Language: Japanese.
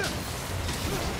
いくぞ!